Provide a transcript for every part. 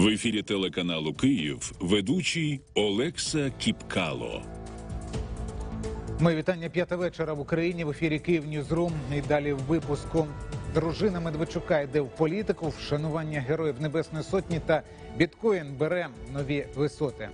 В ефірі телеканалу Київ ведучий Олекса Кіпкало. Ми вітання п'ята вечора в Україні в ефірі Київ Ньюзрум. І далі в випуску. Дружина Медведчука йде в політику, вшанування героїв Небесної Сотні та біткоін бере нові висоти.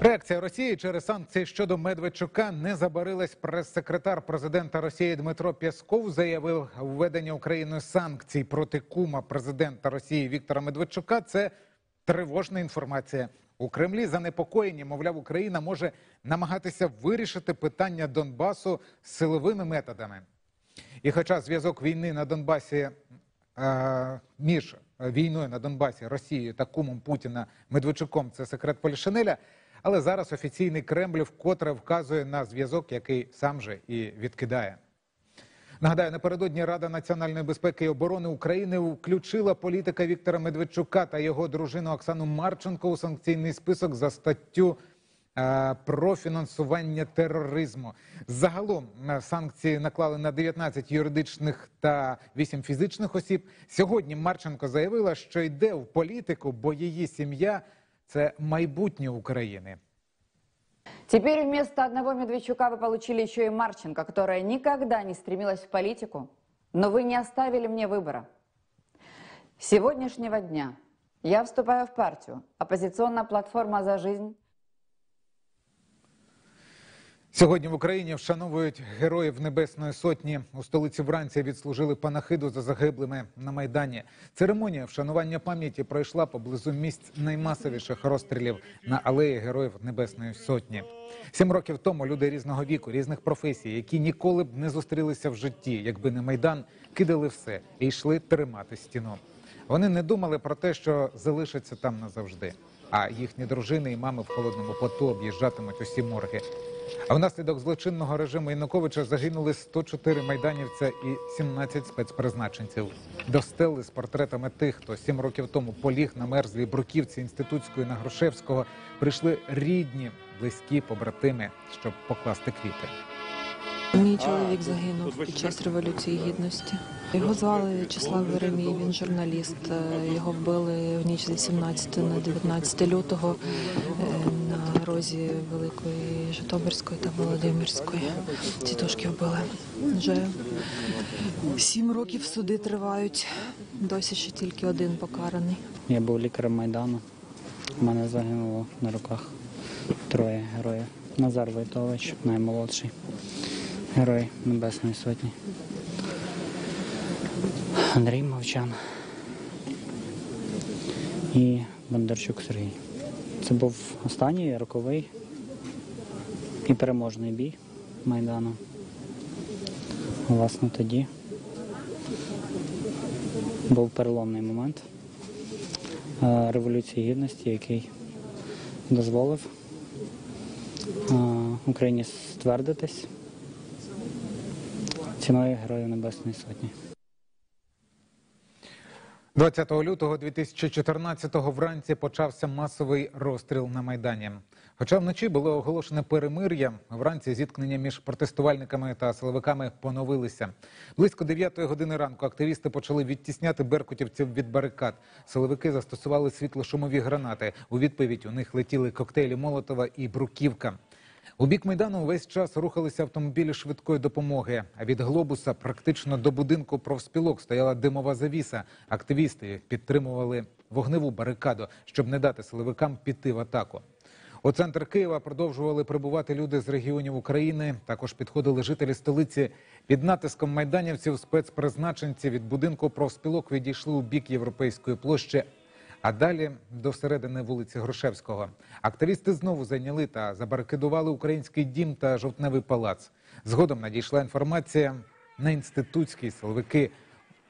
Реакція Росії через санкції щодо Медведчука не забарилась. Прес-секретар президента Росії Дмитро Пєсков заявив, введення Україною санкцій проти кума президента Росії Віктора Медведчука це тривожна інформація. У Кремлі занепокоєні, мовляв, Україна може намагатися вирішити питання Донбасу силовими методами. І хоча зв'язок війни на Донбасі е, між війною на Донбасі Росією та кумом Путіна Медведчуком це секрет Полішинеля, але зараз офіційний Кремль вкотре вказує на зв'язок, який сам же і відкидає. Нагадаю, напередодні Рада національної безпеки і оборони України включила політика Віктора Медведчука та його дружину Оксану Марченко у санкційний список за статтю е, про фінансування тероризму. Загалом е, санкції наклали на 19 юридичних та 8 фізичних осіб. Сьогодні Марченко заявила, що йде в політику, бо її сім'я це майбутнє України. Теперь вместо одного Медведчука вы получили еще и Марченко, которая никогда не стремилась в политику, но вы не оставили мне выбора. С сегодняшнего дня я вступаю в партию «Оппозиционная платформа за жизнь», Сьогодні в Україні вшановують героїв Небесної Сотні. У столиці вранці відслужили панахиду за загиблими на майдані. Церемонія вшанування пам'яті пройшла поблизу місць наймасовіших розстрілів на алеї Героїв Небесної Сотні. Сім років тому люди різного віку, різних професій, які ніколи б не зустрілися в житті, якби не майдан, кидали все і йшли тримати стіну. Вони не думали про те, що залишаться там назавжди. А їхні дружини і мами в холодному поту об'їжджатимуть усі морги. А внаслідок злочинного режиму Януковича загинули 104 майданівця і 17 спецпризначенців. До стели з портретами тих, хто сім років тому поліг на мерзлій бруківці інститутської на Грушевського, прийшли рідні, близькі побратими, щоб покласти квіти. Мій чоловік загинув під час революції гідності. Його звали В'ячеслав Веремій, він журналіст. Його вбили в ніч з 17 на 19 лютого на розі Великої Житомирської та Володимирської. Тітушки вбили. Вже сім років суди тривають. Досі ще тільки один покараний. Я був лікарем Майдану. У мене загинуло на руках троє героїв. Назар Войтович, наймолодший, герой Небесної Сотні. Андрій Мовчан і Бондарчук Сергій. Це був останній роковий і переможний бій Майдану. Власне, тоді був переломний момент е, Революції Гідності, який дозволив е, Україні ствердитись ціною Героїв Небесної Сотні. 20 лютого 2014-го вранці почався масовий розстріл на майдані. Хоча вночі було оголошене перемир'я, вранці зіткнення між протестувальниками та силовиками поновилися. Близько 9 години ранку активісти почали відтісняти беркутівців від барикад. Силовики застосували світлошумові гранати. У відповідь у них летіли коктейлі Молотова і Бруківка. У бік майдану весь час рухалися автомобілі швидкої допомоги. А від глобуса практично до будинку профспілок стояла димова завіса. Активісти підтримували вогневу барикаду, щоб не дати силовикам піти в атаку. У центр Києва продовжували прибувати люди з регіонів України. Також підходили жителі столиці. Під натиском майданівців спецпризначенці від будинку профспілок відійшли у бік європейської площі. А далі до середини вулиці Грушевського. Активісти знову зайняли та забарикадували український дім та жовтневий палац. Згодом надійшла інформація на інститутській силовики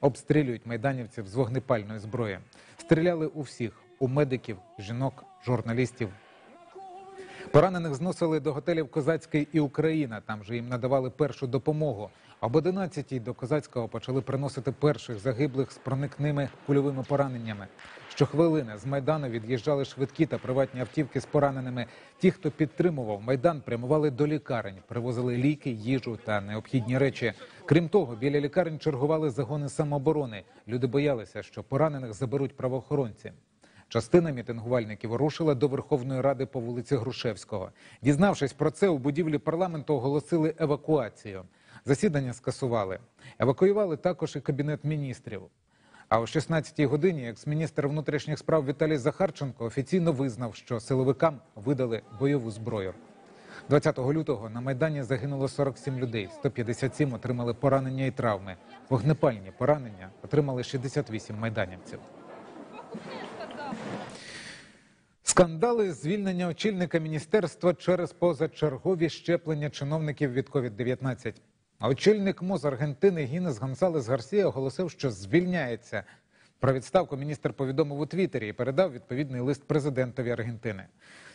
обстрілюють майданівців з вогнепальної зброї. Стріляли у всіх: у медиків, жінок, журналістів. Поранених зносили до готелів Козацький і Україна. Там же їм надавали першу допомогу. Об 11-й до Козацького почали приносити перших загиблих з проникними кульовими пораненнями. Щохвилини з майдану від'їжджали швидкі та приватні автівки з пораненими. Ті, хто підтримував майдан, прямували до лікарень, привозили ліки, їжу та необхідні речі. Крім того, біля лікарень чергували загони самооборони. Люди боялися, що поранених заберуть правоохоронці. Частина мітингувальників рушила до Верховної Ради по вулиці Грушевського. Дізнавшись про це, у будівлі парламенту оголосили евакуацію. Засідання скасували. Евакуювали також і кабінет міністрів. А о 16-й годині екс-міністр внутрішніх справ Віталій Захарченко офіційно визнав, що силовикам видали бойову зброю. 20 лютого на майдані загинуло 47 людей, 157 отримали поранення і травми. Вогнепальні поранення отримали 68 майданівців. Скандали звільнення очільника міністерства через позачергові щеплення чиновників від COVID-19. А очільник МОЗ Аргентини Гінес Гонсалес Гарсія оголосив, що звільняється. Про відставку міністр повідомив у Твіттері і передав відповідний лист президентові Аргентини.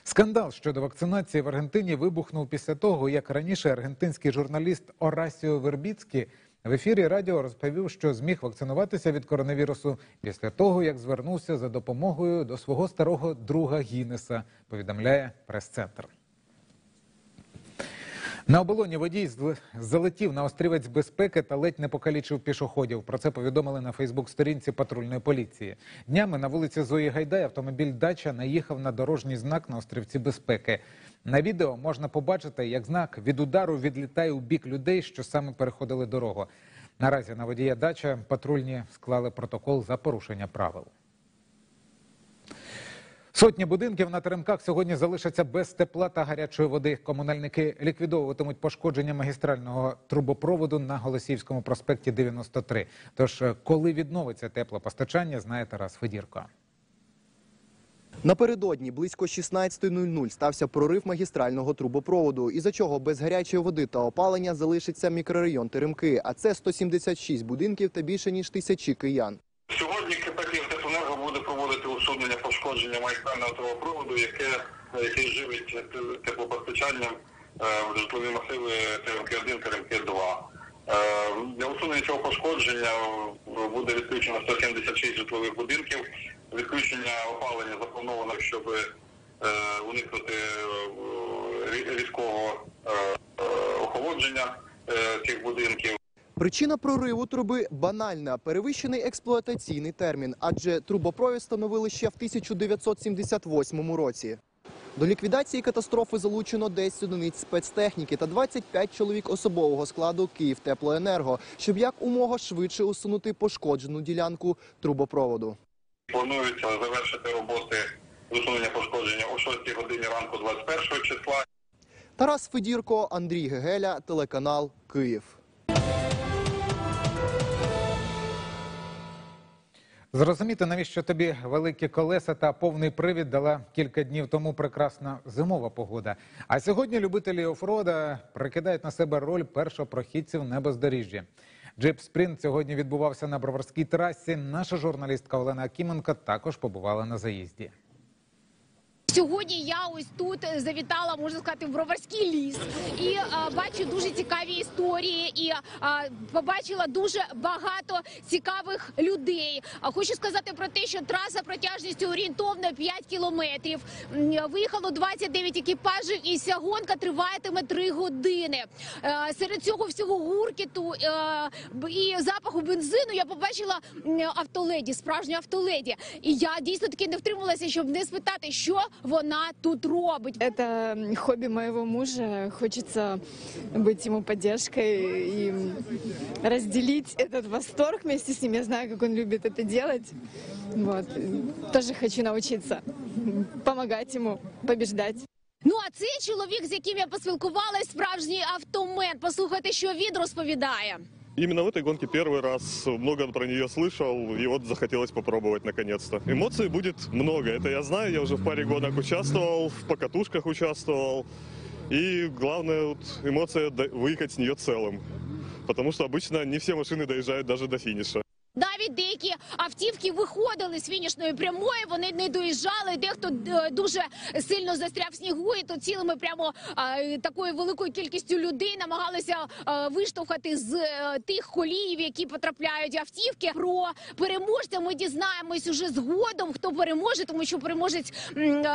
Скандал щодо вакцинації в Аргентині вибухнув після того, як раніше аргентинський журналіст Орасіо Вербіцький в ефірі радіо розповів, що зміг вакцинуватися від коронавірусу після того, як звернувся за допомогою до свого старого друга Гіннеса, повідомляє прес-центр. На оболоні водій залетів на острівець безпеки та ледь не покалічив пішоходів. Про це повідомили на Фейсбук-сторінці патрульної поліції. Днями на вулиці Зої Гайдай автомобіль Дача наїхав на дорожній знак на острівці безпеки. На відео можна побачити, як знак від удару відлітає у бік людей, що саме переходили дорогу. Наразі на водія Дача патрульні склали протокол за порушення правил. Сотні будинків на теремках сьогодні залишаться без тепла та гарячої води. Комунальники ліквідовуватимуть пошкодження магістрального трубопроводу на Голосіївському проспекті 93. Тож, коли відновиться теплопостачання, знає Тарас Федірко. Напередодні близько 16.00 стався прорив магістрального трубопроводу, із-за чого без гарячої води та опалення залишиться мікрорайон Теремки, а це 176 будинків та більше ніж тисячі киян. Сьогодні буде проводити усунення пошкодження магістрального трубопроводу, яке, який живить теплопостачанням е, в житлові масиви ТМК-1, ТМК-2. Е, Для усунення цього пошкодження буде відключено 176 житлових будинків. Відключення опалення заплановано, щоб е, уникнути різкого охолодження цих будинків. Причина прориву труби банальна – перевищений експлуатаційний термін, адже трубопровід встановили ще в 1978 році. До ліквідації катастрофи залучено 10 одиниць спецтехніки та 25 чоловік особового складу «Київтеплоенерго», щоб як умога швидше усунути пошкоджену ділянку трубопроводу. Планується завершити роботи усунення пошкодження о 6 годині ранку 21 числа. Тарас Федірко, Андрій Гегеля, телеканал «Київ». Зрозуміти, навіщо тобі великі колеса та повний привід дала кілька днів тому прекрасна зимова погода. А сьогодні любителі офрода прикидають на себе роль першопрохідців на бездоріжжі. Джип Спринт сьогодні відбувався на Броварській трасі. Наша журналістка Олена Акіменко також побувала на заїзді. Сьогодні я ось тут завітала, можна сказати, в Броварський ліс і а, бачу дуже цікаві історії, і а, побачила дуже багато цікавих людей. А хочу сказати про те, що траса протяжністю орієнтовно 5 кілометрів. Виїхало 29 екіпажів, і ця гонка триватиме 3 години. Е, Серед цього всього гуркіту е, б- і запаху бензину я побачила автоледі, справжню автоледі. І я дійсно таки не втрималася, щоб не спитати, що вона тут робить. Это хобби моего мужа. Хочется быть ему поддержкой и разделить этот восторг вместе с ним. Я знаю, как он любит это делать. Вот. Тоже хочу научиться помогать ему побеждать. Ну а цей чоловік, з яким я поспілкувалась, справжній автомен. Послухайте, що він розповідає. Именно в этой гонке первый раз много про нее слышал, и вот захотелось попробовать наконец-то. Эмоций будет много, это я знаю, я уже в паре гонок участвовал, в покатушках участвовал. И главное, вот, эмоция выехать с нее целым. Потому что обычно не все машины доезжают даже до финиша. Навіть деякі автівки виходили з фінішної прямої, вони не доїжджали. Дехто е, дуже сильно застряв в снігу, і то цілими прямо е, такою великою кількістю людей намагалися е, виштовхати з тих коліїв, які потрапляють автівки. Про переможця ми дізнаємось уже згодом, хто переможе, тому що переможець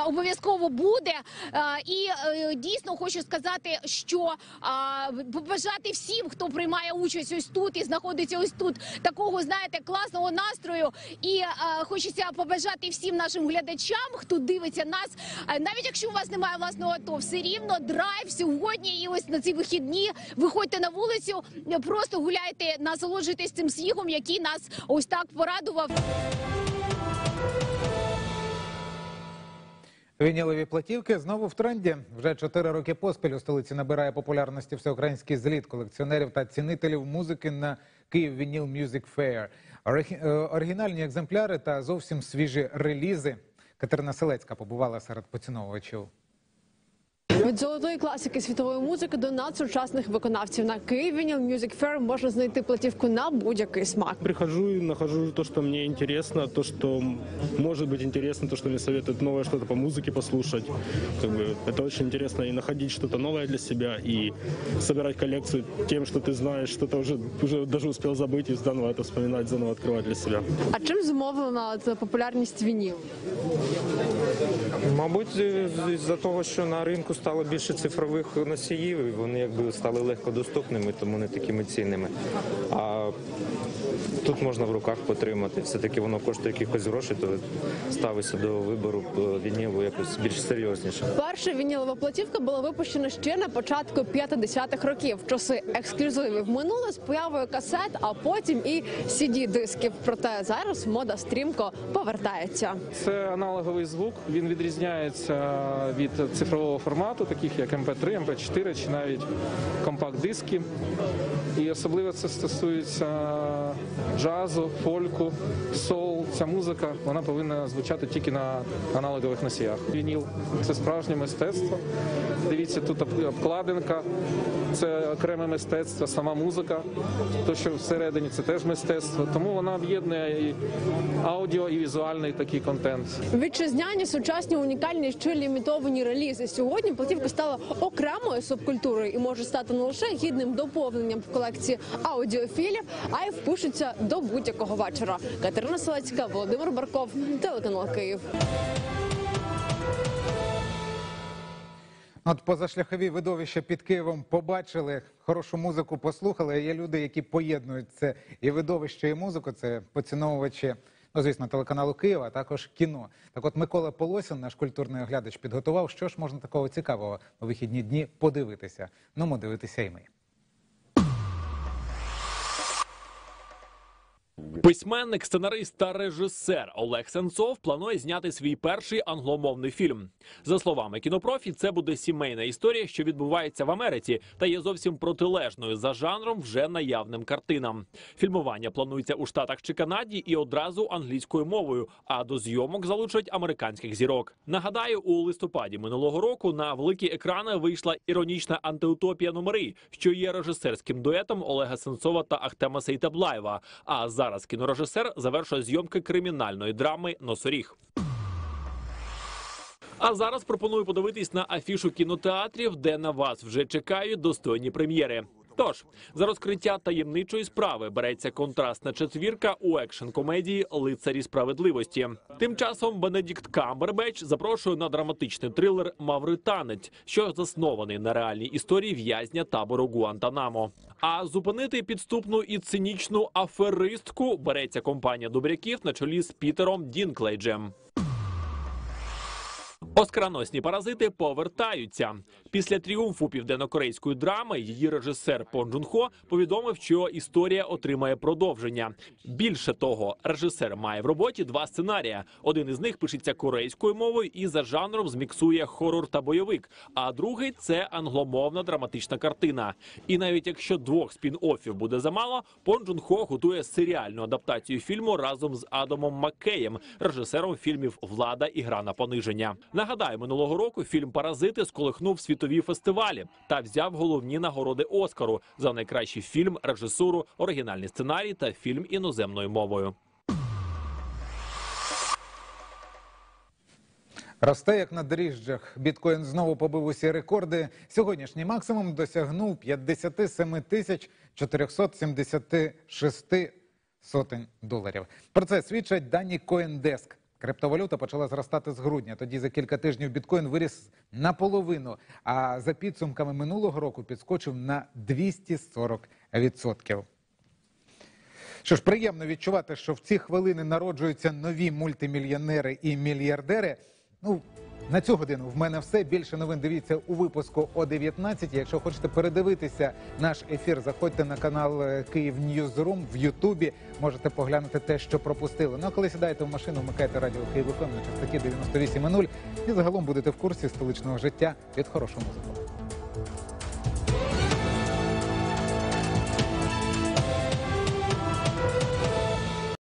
обов'язково буде. І дійсно хочу сказати, що побажати всім, хто приймає участь ось тут і знаходиться ось тут, такого знаєте класного настрою. І е, хочеться побажати всім нашим глядачам, хто дивиться нас, е, навіть якщо у вас немає власного авто, все рівно драйв сьогодні. І ось на ці вихідні виходьте на вулицю, просто гуляйте, насолоджуйтесь цим снігом, який нас ось так порадував. Вінілові платівки знову в тренді. Вже чотири роки поспіль у столиці набирає популярності всеукраїнський зліт колекціонерів та цінителів музики на Kyiv Vinyl Music. Е, Оригінальні екземпляри та зовсім свіжі релізи. Катерина Селецька побувала серед поціновувачів. Від золотої класики світової музики до надсучасних виконавців на Київ Vinyl Music Fair можна знайти платівку на будь-який смак. Прихожу и нахожу то, что мне интересно, то, что может быть интересно, то, что мне советуют новое что-то по музыке послушать. Как бы, это очень интересно и находить что-то новое для себя, и собирать коллекцию тем, что ты знаешь, что-то уже, уже даже успел забыть и заново это вспоминать, заново открывать для себя. А чим зумовлена ця популярність вінілу? Мабуть, з-за того, що на ринку стало більше цифрових носіїв, і вони якби стали легко доступними, тому не такими цінними. А тут можна в руках потримати. Все-таки воно коштує якихось грошей, то ставишся до вибору вінілу якось більш серйозніше. Перша вінілова платівка була випущена ще на початку 50-х років, в часи ексклюзивів минуле з появою касет, а потім і CD-дисків. Проте зараз мода стрімко повертається. Це аналоговий звук. Він відрізняється від цифрового формату, таких як MP3, MP4 чи навіть компакт-диски. І особливо це стосується джазу, фольку, соул. Ця музика вона повинна звучати тільки на аналогових носіях. Вініл це справжнє мистецтво. Дивіться, тут обкладинка, це окреме мистецтво, сама музика. То, що всередині це теж мистецтво. Тому вона об'єднує і аудіо, і візуальний такий контент. Вітчизняні, сучасні, унікальні ще лімітовані релізи. Сьогодні платівка стала окремою субкультурою і може стати не лише гідним доповненням в колекції аудіофілів, а й впишеться до будь-якого вечора. Катерина Селецька, Володимир Барков, телеканал Київ. От позашляхові видовища під Києвом побачили, хорошу музику послухали. Є люди, які поєднують це і видовище, і музику. Це поціновувачі, ну звісно, телеканалу Києва, а також кіно. Так, от Микола Полосін, наш культурний оглядач, підготував, що ж можна такого цікавого у вихідні дні подивитися. Ну, ми дивитися і ми. Письменник, сценарист та режисер Олег Сенцов планує зняти свій перший англомовний фільм. За словами кінопрофі, це буде сімейна історія, що відбувається в Америці, та є зовсім протилежною за жанром вже наявним картинам. Фільмування планується у Штатах чи Канаді і одразу англійською мовою. А до зйомок залучать американських зірок. Нагадаю, у листопаді минулого року на великі екрани вийшла іронічна антиутопія номери, що є режисерським дуетом Олега Сенцова та Ахтема Сейтаблаєва. А зараз кінорежисер завершує зйомки кримінальної драми Носоріг. А зараз пропоную подивитись на афішу кінотеатрів, де на вас вже чекають достойні прем'єри. Тож за розкриття таємничої справи береться контрастна четвірка у екшн комедії Лицарі справедливості. Тим часом Бенедікт Камбербеч запрошує на драматичний трилер Мавританець, що заснований на реальній історії в'язня табору Гуантанамо. А зупинити підступну і цинічну аферистку береться компанія добряків на чолі з Пітером Дінклейджем. Оскароносні паразити повертаються після тріумфу південнокорейської драми. Її режисер Пон Джун Хо повідомив, що історія отримає продовження. Більше того, режисер має в роботі два сценарія. Один із них пишеться корейською мовою і за жанром зміксує хорор та бойовик. А другий це англомовна драматична картина. І навіть якщо двох спін-оффів буде замало, Пон Джун Хо готує серіальну адаптацію фільму разом з Адамом Маккеєм, режисером фільмів Влада і гра на пониження. Нагадаю, минулого року фільм Паразити сколихнув світові фестивалі та взяв головні нагороди Оскару за найкращий фільм, режисуру, оригінальний сценарій та фільм іноземною мовою. Росте як на дріжджах. Біткоін знову побив усі рекорди. Сьогоднішній максимум досягнув 57 тисяч 476 сотень доларів. Про це свідчать дані CoinDesk. Криптовалюта почала зростати з грудня. Тоді за кілька тижнів біткоін виріс наполовину. А за підсумками минулого року підскочив на 240%. Що ж, приємно відчувати, що в ці хвилини народжуються нові мультимільйонери і мільярдери. Ну, на цю годину в мене все. Більше новин дивіться у випуску о 19. Якщо хочете передивитися наш ефір, заходьте на канал е, Київ Ньюзрум в Ютубі. Можете поглянути те, що пропустили. Ну а коли сідаєте в машину, вмикайте радіо Київ ФМ на частоті 98.0 і загалом будете в курсі столичного життя від хорошого музику.